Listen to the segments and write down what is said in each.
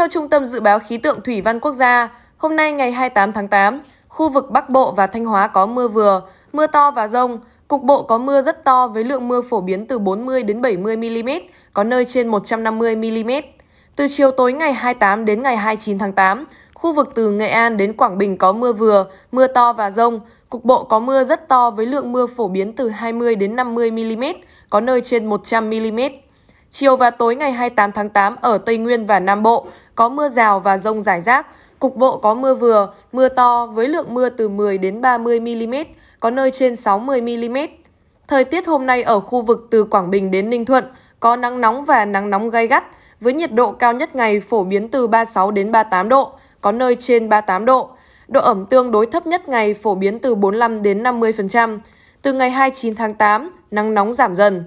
Theo Trung tâm Dự báo Khí tượng Thủy văn Quốc gia, hôm nay ngày 28 tháng 8, khu vực Bắc Bộ và Thanh Hóa có mưa vừa, mưa to và rông, cục bộ có mưa rất to với lượng mưa phổ biến từ 40 đến 70 mm, có nơi trên 150 mm. Từ chiều tối ngày 28 đến ngày 29 tháng 8, khu vực từ Nghệ An đến Quảng Bình có mưa vừa, mưa to và rông, cục bộ có mưa rất to với lượng mưa phổ biến từ 20 đến 50 mm, có nơi trên 100 mm. Chiều và tối ngày 28 tháng 8 ở Tây Nguyên và Nam Bộ có mưa rào và rông rải rác, cục bộ có mưa vừa, mưa to với lượng mưa từ 10 đến 30 mm, có nơi trên 60 mm. Thời tiết hôm nay ở khu vực từ Quảng Bình đến Ninh Thuận có nắng nóng và nắng nóng gay gắt, với nhiệt độ cao nhất ngày phổ biến từ 36 đến 38 độ, có nơi trên 38 độ. Độ ẩm tương đối thấp nhất ngày phổ biến từ 45 đến 50%. Từ ngày 29 tháng 8, nắng nóng giảm dần.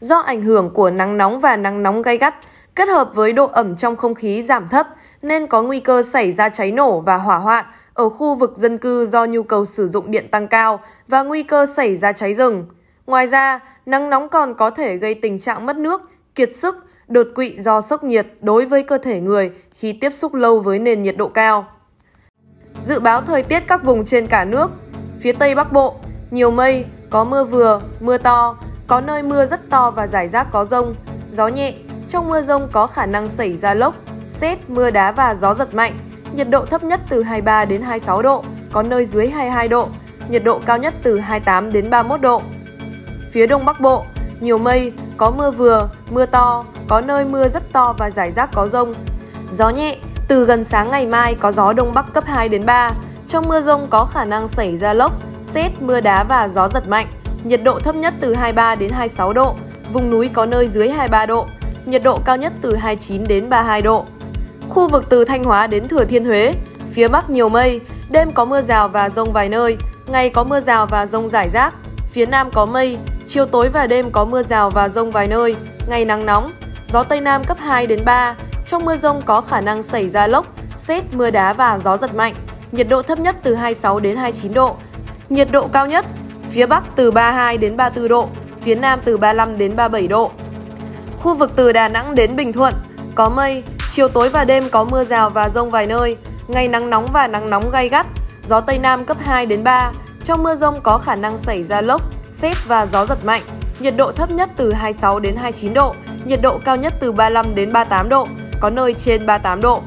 Do ảnh hưởng của nắng nóng và nắng nóng gay gắt, kết hợp với độ ẩm trong không khí giảm thấp nên có nguy cơ xảy ra cháy nổ và hỏa hoạn ở khu vực dân cư do nhu cầu sử dụng điện tăng cao và nguy cơ xảy ra cháy rừng. Ngoài ra, nắng nóng còn có thể gây tình trạng mất nước, kiệt sức, đột quỵ do sốc nhiệt đối với cơ thể người khi tiếp xúc lâu với nền nhiệt độ cao. Dự báo thời tiết các vùng trên cả nước. Phía Tây Bắc Bộ, nhiều mây, có mưa vừa, mưa to, có nơi mưa rất to và rải rác có rông, gió nhẹ. Trong mưa rông có khả năng xảy ra lốc, xét, mưa đá và gió giật mạnh. Nhiệt độ thấp nhất từ 23 đến 26 độ, có nơi dưới 22 độ. Nhiệt độ cao nhất từ 28 đến 31 độ. Phía Đông Bắc Bộ, nhiều mây, có mưa vừa, mưa to, có nơi mưa rất to và rải rác có rông. Gió nhẹ, từ gần sáng ngày mai có gió đông bắc cấp 2 đến 3. Trong mưa rông có khả năng xảy ra lốc, xét, mưa đá và gió giật mạnh. Nhiệt độ thấp nhất từ 23 đến 26 độ, vùng núi có nơi dưới 23 độ. Nhiệt độ cao nhất từ 29 đến 32 độ. Khu vực từ Thanh Hóa đến Thừa Thiên Huế, phía Bắc nhiều mây, đêm có mưa rào và rông vài nơi, ngày có mưa rào và rông rải rác. Phía Nam có mây, chiều tối và đêm có mưa rào và rông vài nơi, ngày nắng nóng, gió Tây Nam cấp 2 đến 3. Trong mưa rông có khả năng xảy ra lốc, xét, mưa đá và gió giật mạnh. Nhiệt độ thấp nhất từ 26 đến 29 độ. Nhiệt độ cao nhất phía Bắc từ 32 đến 34 độ, phía Nam từ 35 đến 37 độ. Khu vực từ Đà Nẵng đến Bình Thuận có mây, chiều tối và đêm có mưa rào và rông vài nơi, ngày nắng nóng và nắng nóng gay gắt, gió Tây Nam cấp 2 đến 3. Trong mưa rông có khả năng xảy ra lốc, xét và gió giật mạnh. Nhiệt độ thấp nhất từ 26 đến 29 độ, nhiệt độ cao nhất từ 35 đến 38 độ, có nơi trên 38 độ.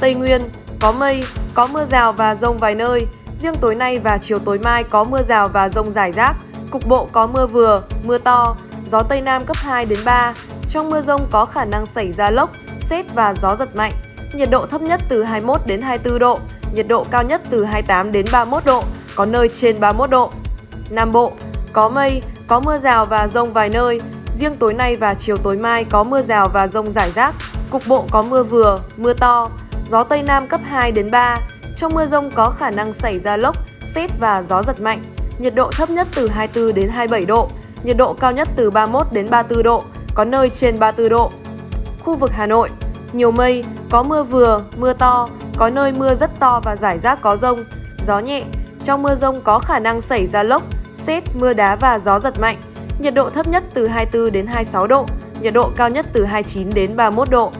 Tây Nguyên có mây, có mưa rào và rông vài nơi. Riêng tối nay và chiều tối mai có mưa rào và rông rải rác, cục bộ có mưa vừa, mưa to, gió Tây Nam cấp 2 đến 3. Trong mưa rông có khả năng xảy ra lốc, xét và gió giật mạnh. Nhiệt độ thấp nhất từ 21 đến 24 độ, nhiệt độ cao nhất từ 28 đến 31 độ, có nơi trên 31 độ. Nam Bộ có mây, có mưa rào và rông vài nơi. Riêng tối nay và chiều tối mai có mưa rào và rông rải rác. Cục bộ có mưa vừa, mưa to. Gió Tây Nam cấp 2 đến 3. Trong mưa rông có khả năng xảy ra lốc, xét và gió giật mạnh. Nhiệt độ thấp nhất từ 24 đến 27 độ. Nhiệt độ cao nhất từ 31 đến 34 độ, có nơi trên 34 độ. Khu vực Hà Nội, nhiều mây, có mưa vừa, mưa to, có nơi mưa rất to và rải rác có rông, gió nhẹ. Trong mưa rông có khả năng xảy ra lốc, xét, mưa đá và gió giật mạnh. Nhiệt độ thấp nhất từ 24 đến 26 độ, nhiệt độ cao nhất từ 29 đến 31 độ.